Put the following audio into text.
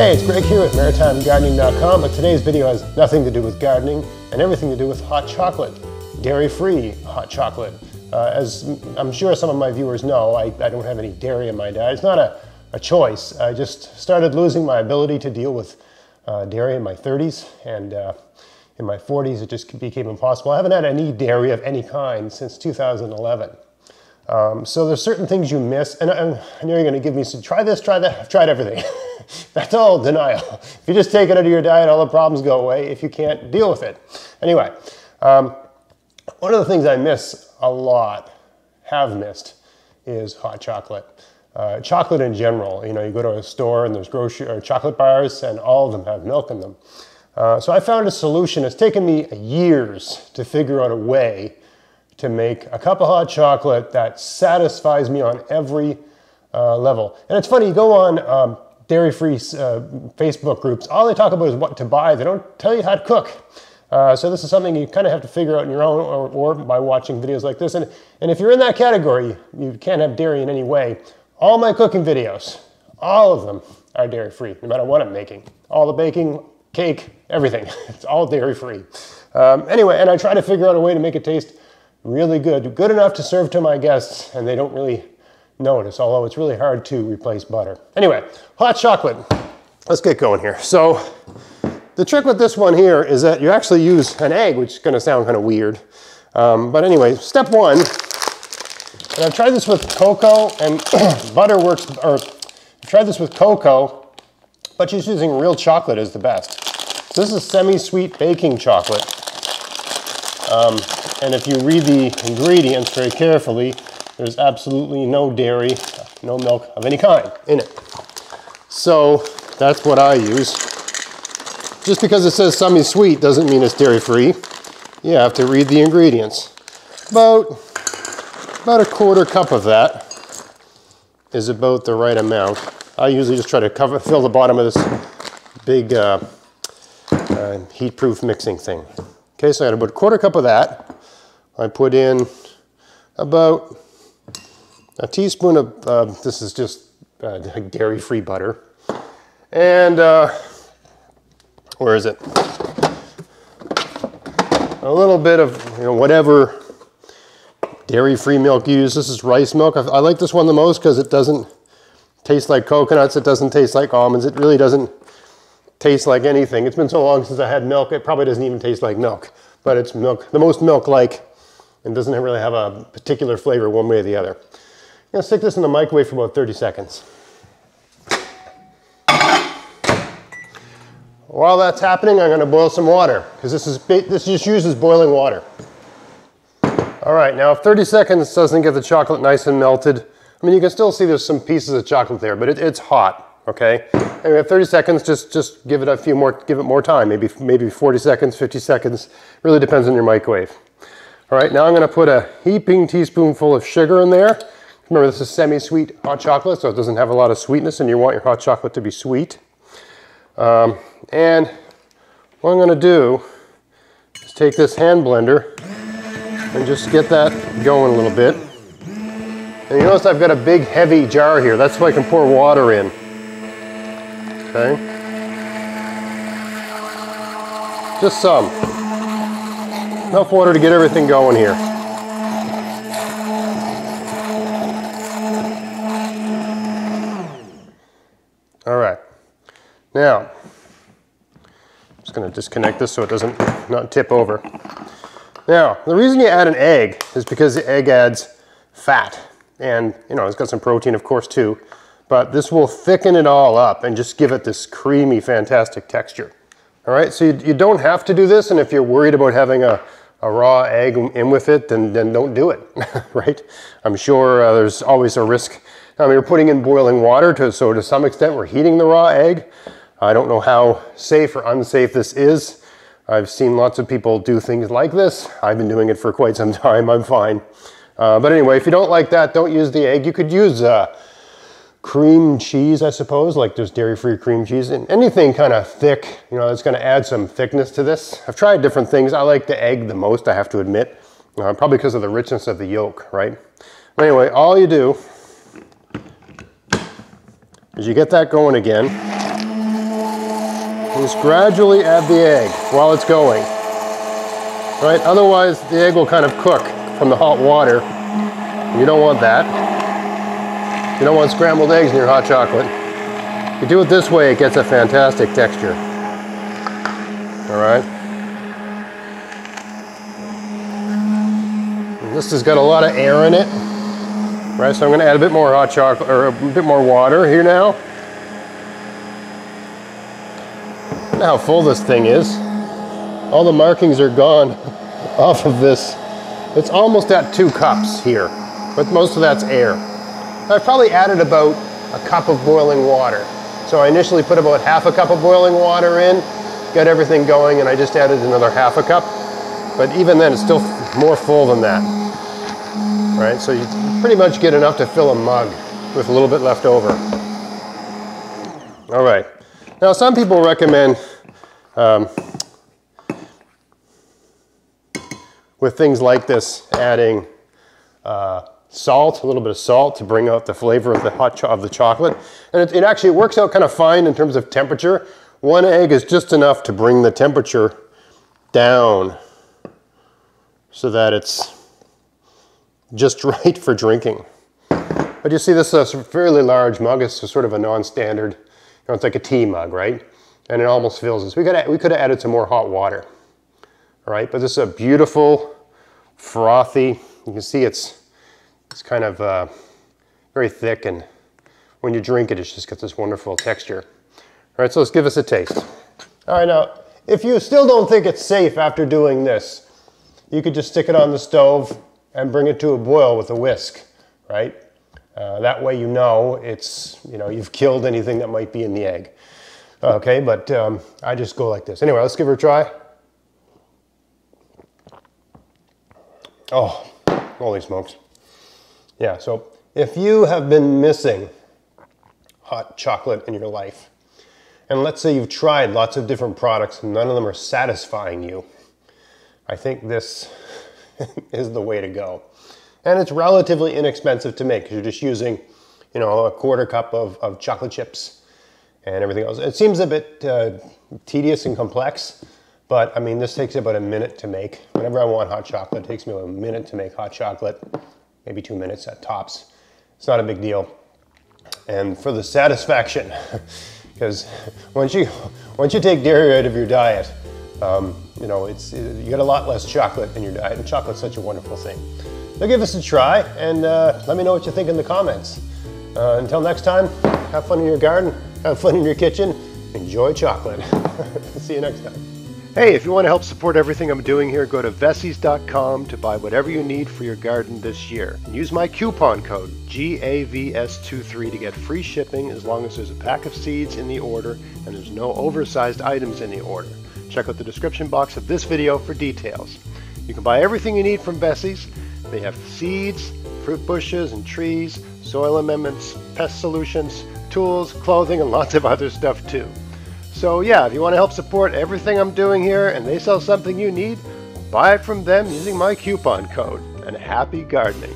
Hey, it's Greg here with MaritimeGardening.com, but today's video has nothing to do with gardening and everything to do with hot chocolate, dairy-free hot chocolate. Uh, as I'm sure some of my viewers know, I, I, don't have any dairy in my diet. It's not a, a choice. I just started losing my ability to deal with uh, dairy in my 30s, and uh, in my 40s it just became impossible. I haven't had any dairy of any kind since 2011. Um, so there's certain things you miss, and I, I know you're going to give me some, try this, try that, I've tried everything. That's all denial. If you just take it out of your diet, all the problems go away if you can't deal with it. Anyway, um, one of the things I miss a lot, have missed, is hot chocolate. Uh, chocolate in general, you know, you go to a store and there's grocery or chocolate bars and all of them have milk in them. Uh, so I found a solution. It's taken me years to figure out a way to make a cup of hot chocolate that satisfies me on every uh, level. And it's funny, you go on um, dairy-free uh, Facebook groups, all they talk about is what to buy. They don't tell you how to cook. Uh, so this is something you kind of have to figure out on your own or, or, by watching videos like this. And, and if you're in that category, you can't have dairy in any way. All my cooking videos, all of them are dairy-free, no matter what I'm making. All the baking, cake, everything. It's all dairy-free. Um, anyway, and I try to figure out a way to make it taste really good. Good enough to serve to my guests, and they don't really notice, although it's really hard to replace butter. Anyway, hot chocolate. Let's get going here. So the trick with this one here is that you actually use an egg, which is gonna sound kind of weird. Um, but anyway, step one, and I've tried this with cocoa and butter works, or I've tried this with cocoa, but just using real chocolate is the best. So this is semi-sweet baking chocolate. Um, and if you read the ingredients very carefully, there's absolutely no dairy, no milk of any kind in it. So that's what I use. Just because it says semi-sweet doesn't mean it's dairy-free. You have to read the ingredients. About, about a quarter cup of that is about the right amount. I usually just try to cover, fill the bottom of this big uh, uh, heat-proof mixing thing. Okay, so I got about a quarter cup of that. I put in about a teaspoon of, uh, this is just uh, dairy-free butter. And, uh, where is it? A little bit of, you know, whatever dairy-free milk you use. This is rice milk. I, I like this one the most because it doesn't taste like coconuts. It doesn't taste like almonds. It really doesn't taste like anything. It's been so long since I had milk, it probably doesn't even taste like milk. But it's milk, the most milk-like, and doesn't really have a particular flavor one way or the other. I'm gonna stick this in the microwave for about 30 seconds. While that's happening, I'm gonna boil some water, because this, is this just uses boiling water. All right, now if 30 seconds doesn't get the chocolate nice and melted, I mean, you can still see there's some pieces of chocolate there, but it, it's hot, okay? And we have 30 seconds, just, just give it a few more, give it more time, maybe, maybe 40 seconds, 50 seconds, really depends on your microwave. All right, now I'm gonna put a heaping teaspoonful of sugar in there. Remember, this is semi-sweet hot chocolate, so it doesn't have a lot of sweetness, and you want your hot chocolate to be sweet. Um, and what I'm going to do is take this hand blender and just get that going a little bit. And you notice I've got a big, heavy jar here. That's so I can pour water in. Okay? Just some. Enough water to get everything going here. All right. Now, I'm just going disconnect this so it doesn't not tip over. Now, the reason you add an egg is because the egg adds fat. And, you know, it's got some protein, of course, too. But this will thicken it all up and just give it this creamy, fantastic texture. All right, so you, you don't have to do this. And if you're worried about having a, a raw egg in with it, then, then don't do it, right? I'm sure uh, there's always a risk I mean, we're putting in boiling water, to, so to some extent we're heating the raw egg. I don't know how safe or unsafe this is. I've seen lots of people do things like this. I've been doing it for quite some time, I'm fine. Uh, but anyway, if you don't like that, don't use the egg. You could use uh, cream cheese, I suppose, like there's dairy-free cream cheese, and anything kind of thick, you know, it's gonna add some thickness to this. I've tried different things. I like the egg the most, I have to admit, uh, probably because of the richness of the yolk, right? But anyway, all you do is you get that going again, Just gradually add the egg while it's going. Right? Otherwise, the egg will kind of cook from the hot water. You don't want that. You don't want scrambled eggs in your hot chocolate. If you do it this way, it gets a fantastic texture. All right? This has got a lot of air in it. Right, so I'm gonna add a bit more hot chocolate, or a bit more water here now. How full this thing is. All the markings are gone off of this. It's almost at two cups here, but most of that's air. I've probably added about a cup of boiling water. So I initially put about half a cup of boiling water in, got everything going, and I just added another half a cup. But even then, it's still more full than that. Right, so you pretty much get enough to fill a mug with a little bit left over. All right. Now, some people recommend um, with things like this, adding uh, salt, a little bit of salt to bring out the flavor of the hot of the chocolate. And it, it actually works out kind of fine in terms of temperature. One egg is just enough to bring the temperature down so that it's just right for drinking. But you see this is a fairly large mug. It's sort of a non-standard, you know, it's like a tea mug, right? And it almost fills us. We could, we could have added some more hot water, all right? But this is a beautiful, frothy, you can see it's, it's kind of uh, very thick and when you drink it, it just gets this wonderful texture. All right, so let's give us a taste. All right, now, if you still don't think it's safe after doing this, you could just stick it on the stove and bring it to a boil with a whisk, right? Uh, that way you know it's, you know, you've killed anything that might be in the egg. Okay, but um, I just go like this. Anyway, let's give it a try. Oh, holy smokes. Yeah, so if you have been missing hot chocolate in your life, and let's say you've tried lots of different products and none of them are satisfying you, I think this is the way to go. And it's relatively inexpensive to make because you're just using, you know, a quarter cup of, of chocolate chips and everything else. It seems a bit uh, tedious and complex, but I mean, this takes about a minute to make. Whenever I want hot chocolate, it takes me a minute to make hot chocolate, maybe two minutes at tops. It's not a big deal. And for the satisfaction, because once you, once you take dairy out of your diet, um, you know, it's, you get a lot less chocolate in your diet, and chocolate's such a wonderful thing. So give us a try, and uh, let me know what you think in the comments. Uh, until next time, have fun in your garden, have fun in your kitchen, enjoy chocolate. See you next time. Hey, if you want to help support everything I'm doing here, go to Veseys.com to buy whatever you need for your garden this year. And use my coupon code GAVS23 to get free shipping as long as there's a pack of seeds in the order and there's no oversized items in the order. Check out the description box of this video for details. You can buy everything you need from Veseys. They have seeds, fruit bushes and trees, soil amendments, pest solutions, tools, clothing, and lots of other stuff too. So yeah, if you want to help support everything I'm doing here and they sell something you need, buy it from them using my coupon code, and happy gardening.